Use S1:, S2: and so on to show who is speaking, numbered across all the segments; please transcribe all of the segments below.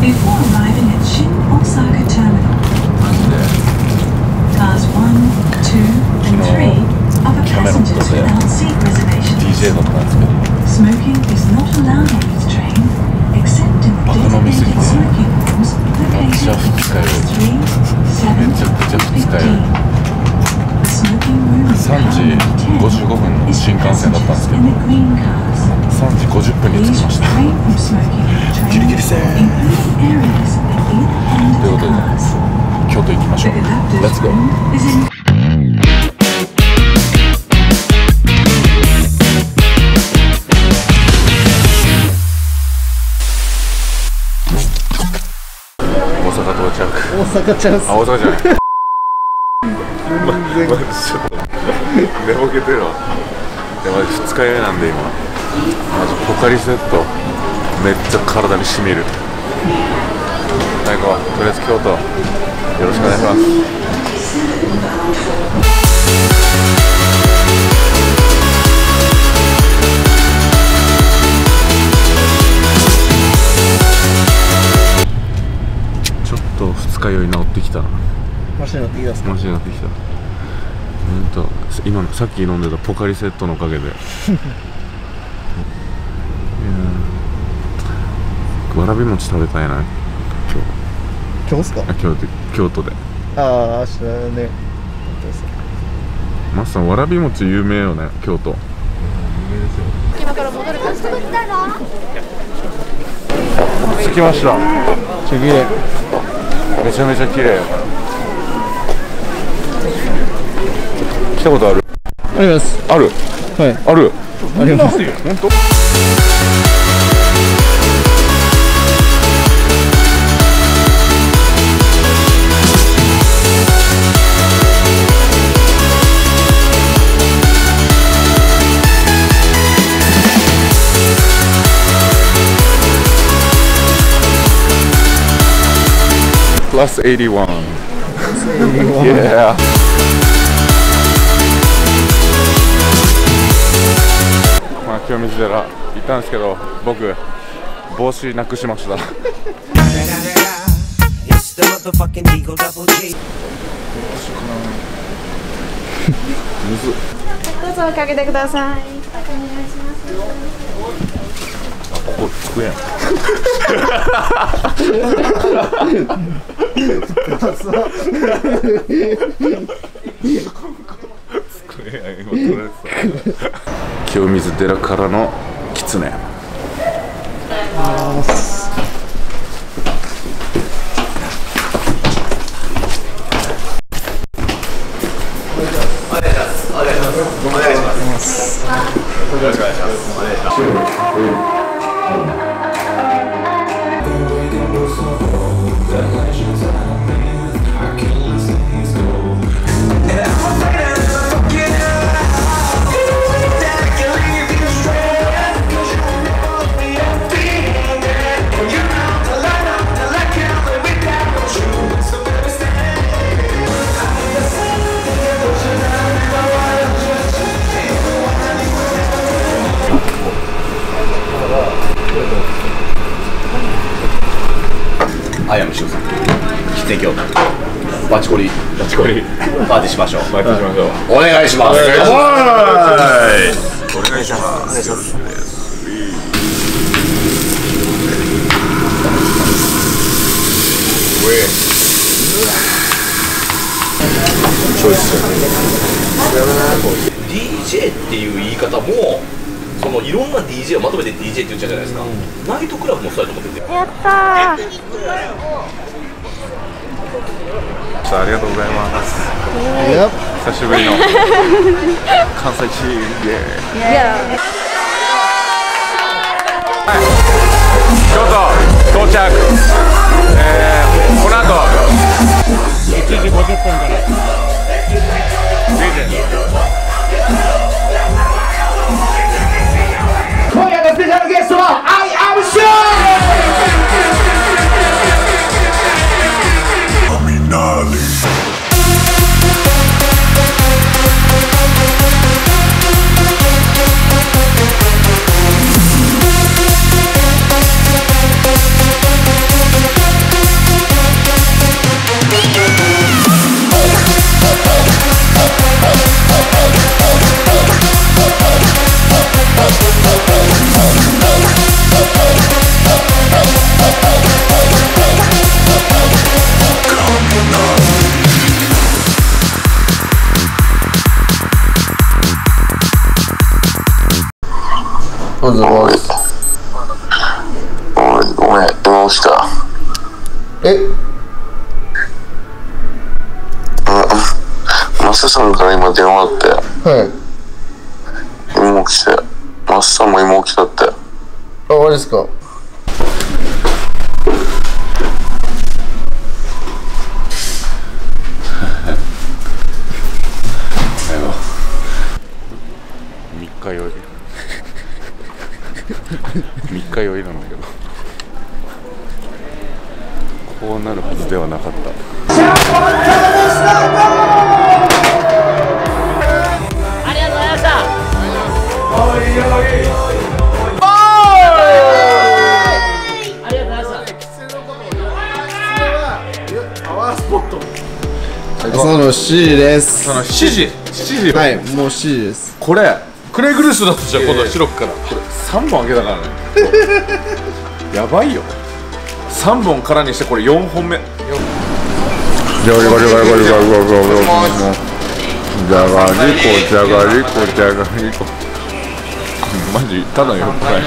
S1: Before arriving at Shin Osaka Terminal,
S2: マジで
S1: cars 1, 2, and 3 are for
S2: Cameron
S1: passengers
S2: was there.
S1: without seat reservations.
S2: DJ だったんですけど
S1: Smoking is not allowed on this train, except in the
S2: バカ飲みすぎ
S1: designated
S2: て
S1: smoking rooms located
S2: めっちゃ二日酔い
S1: in class 3,
S2: Let's go 大阪到着
S3: 大阪チャンス
S2: あ大阪じゃない。まマジちょっと寝ぼけてるわ。でマジ二日酔いなんで今。マジポカリセット。めっちゃ体にしみる。最後とりあえず京都よろしくお願いします日酔い治ってきたな。
S3: マシン乗ってきたっすか？
S2: マジになってきた。うんと今のさっき飲んでたポカリセットのおかげで。いやーわらび餅食べたいな今
S3: 今日っすか？
S2: 日あ京都で
S3: ああ明日ね。
S2: マスさんわらび餅有名よね京都。着きました。
S3: ちょ綺麗
S2: めちゃめちゃ綺麗。よ来たことある？
S3: あります。
S2: ある？
S3: はい。
S2: ある？
S3: あります。
S2: 本当？プラス81 Yeah. まあ清水寺行ったんですけど僕帽子なくしました。
S4: どうぞかけてください。
S2: ここ机やん。机やん。今取れてた清水寺からの狐
S5: アイアムシュウさん喫煙京都バチコリ。バチコリ。パーティーしましょう。
S2: バイトしましょう。
S5: お願いします。
S2: お願いします。チョイス
S5: DJ っていう言い方もそのいろんな DJ をまとめて DJ って言っちゃうじゃないですか、ナイトクラブもそうやと思ってて。
S4: やったー。
S2: ありがとうございます。
S3: いや
S2: 久しぶりの。関西チームイエ。京都到着。えー、この後。
S3: 1時50分から
S6: Guess what? I どうぞどうぞごめんどうした？え？マスさんから今電話あって。はい。今起
S7: きて。マスさんも今起きたって。あ
S3: あれですか？
S2: 3日酔いなんだけど。こうなるはずではなかった。
S3: 朝の7時です。
S2: その7時7時
S3: はいもう7時です。
S2: これクレイグルースだとじゃあ今度は白くから3本開けたからね。やばいよ。3本からにしてこれ4本目。じゃがりこじゃがりこじゃがりこじゃがりこじゃがりこじゃがりこマジただよくない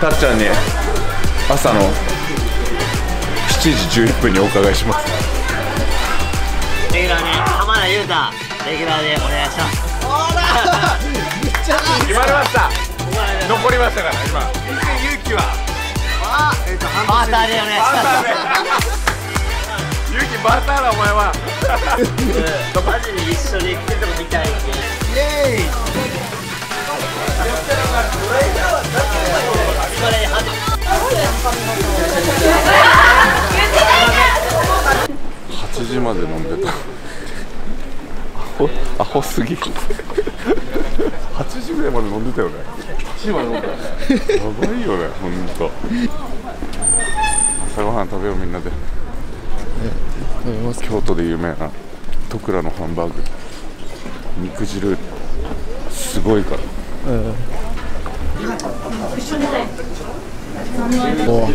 S2: たっちゃんに朝の7時11分にお伺いします
S8: レギュラーに浜田裕太レギュラーでお願いします
S2: 決まりました残りましたから今。勇気は。
S8: バーターでお願いします。
S2: 勇気バーターだお前は。
S8: マジで一緒に来てても見たいんで
S2: 8時まで飲んでた。アホアホすぎ8時ぐらいまで飲んでたよね。8時まで飲んだやばいよねほんと。朝ごはん食べようみんなで。
S3: 食べます。
S2: 京都で有名な戸倉のハンバーグ。肉汁すごいから。
S3: お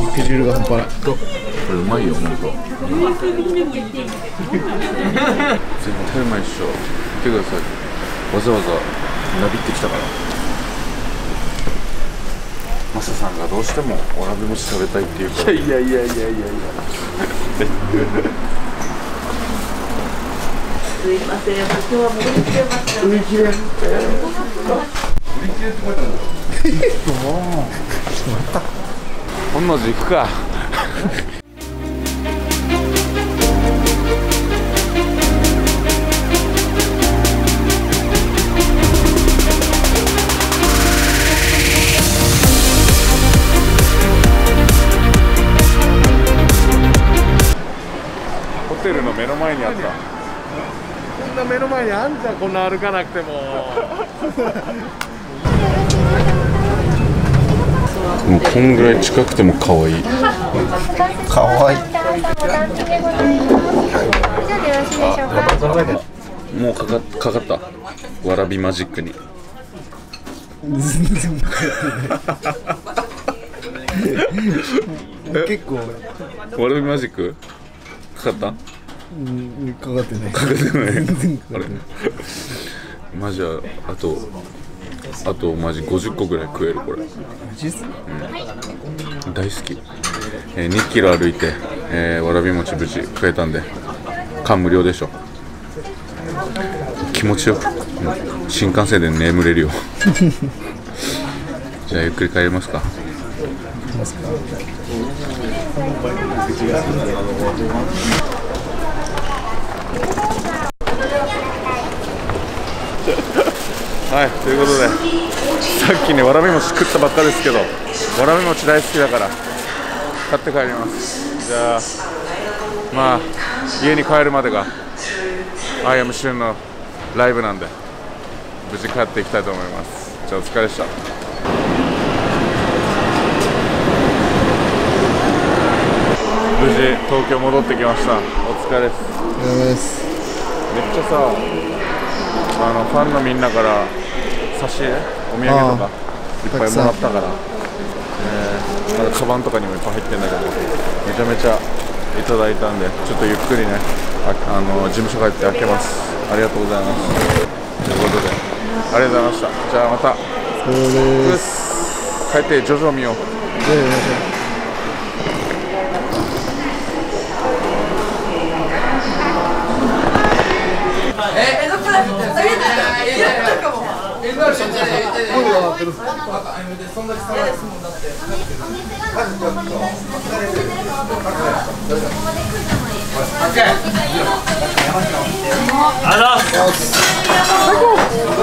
S3: 肉汁が半端ない。
S2: これうまいよほんと。絶対うまいっしょ。見てくださいわざわざなびってきたから。マサさんがどうしてもわらび餅食べたいっていうから。いやいやいやいや。いやいや本能寺行くかルの目の前にあった。
S3: こんな目の前にあんじゃんこんな歩かなくても。
S2: もうこんぐらい近くても可愛い。
S3: かわい。い
S2: もうかかかかった。わらびマジックに。
S3: 結構。
S2: わらびマジック？かかった？
S3: うんかかってない。
S2: かかってない。あれマジはあとあとマジ50個ぐらい食えるこれ。大好き、えー、2キロ歩いて、えーわらび餅無事食えたんで感無量でしょ。気持ちよく、うん新幹線で眠れるよ。じゃあゆっくり帰りますかはいということでさっきねわらび餅食ったばっかですけどわらび餅大好きだから買って帰ります。じゃあまあ家に帰るまでがアイアムシュンのライブなんで無事帰っていきたいと思います。じゃあお疲れでした。無事東京戻ってきました。お疲れです。めっちゃさあのファンのみんなから差し入れお土産とかいっぱいもらったからえーまだカバンとかにもいっぱい入ってんだけどめちゃめちゃいただいたんでちょっとゆっくりねああの事務所帰って開けます。ありがとうございます。ということでありがとうございました。じゃあまた。帰ってジョジョ見よう。
S3: でやってるっらありがとうございます。